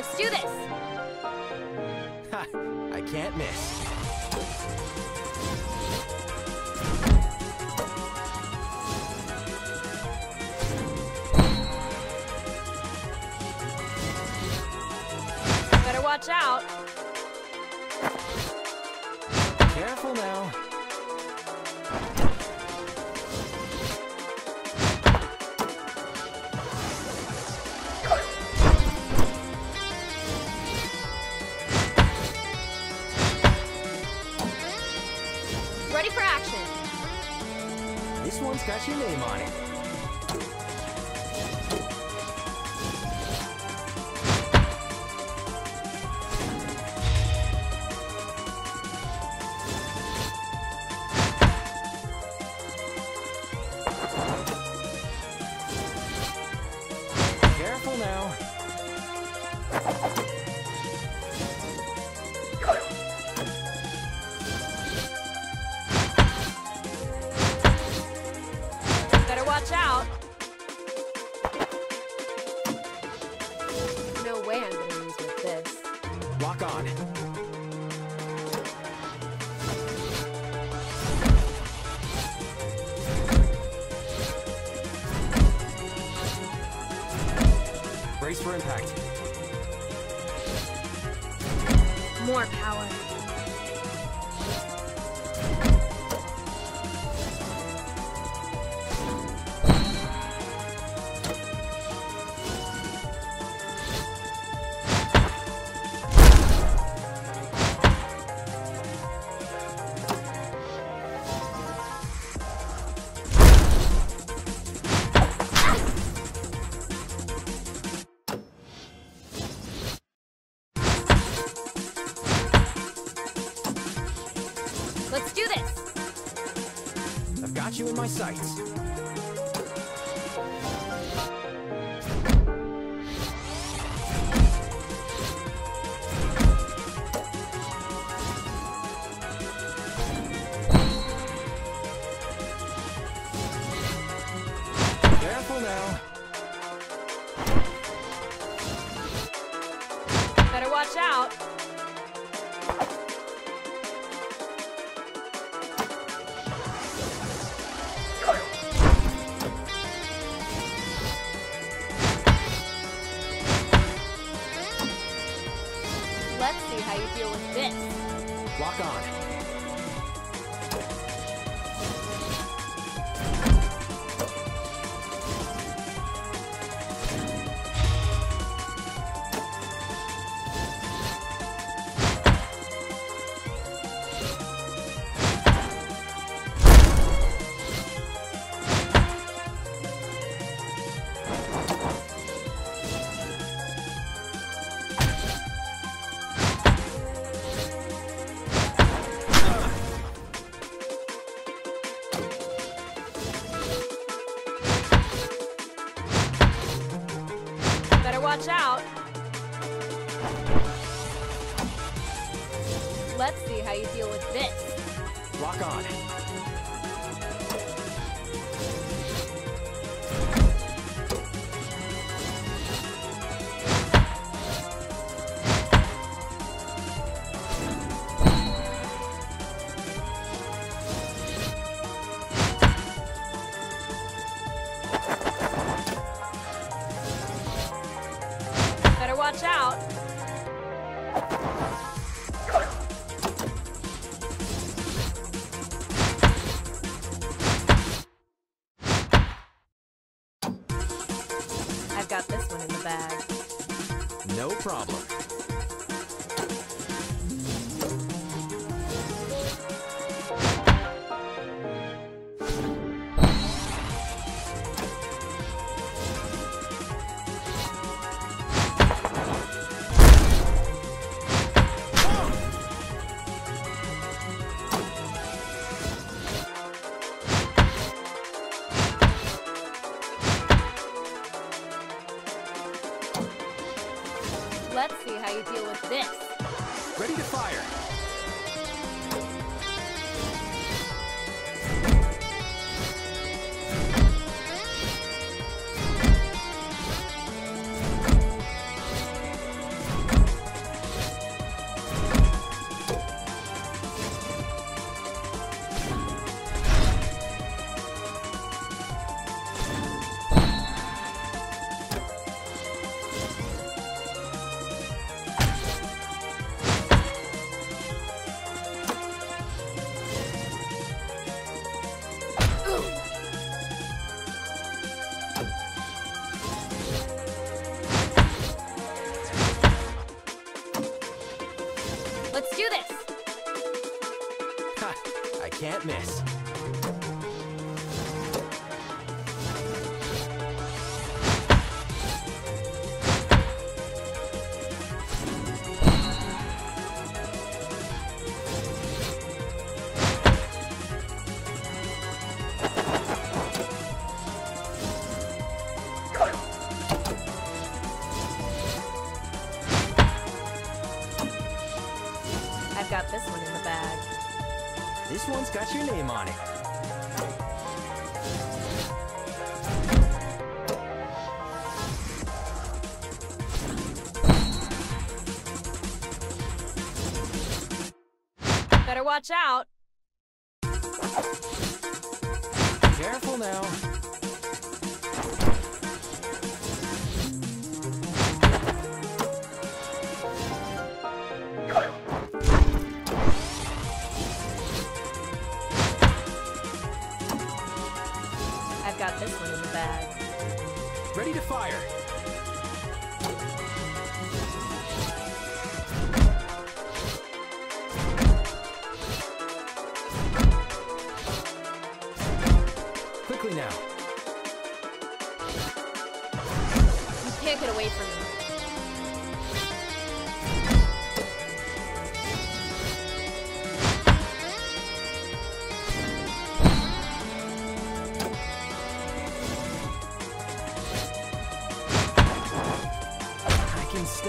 Let's do this! Ha! I can't miss. Better watch out. Careful now. One's got your name on it. Watch out. No way I'm gonna lose with this. Lock on. Brace for impact. More power. Got you in my sights. Careful now. Better watch out. Deal with this. Lock on. Let's see how you deal with this. Lock on. Let's see how you deal with this. Ready to fire. Can't miss. This one's got your name on it. Better watch out. Careful now. In the bag. Ready to fire. Quickly now. You can't get away from me.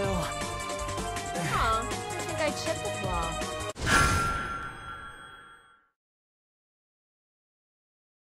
Huh? I think I chipped the claw.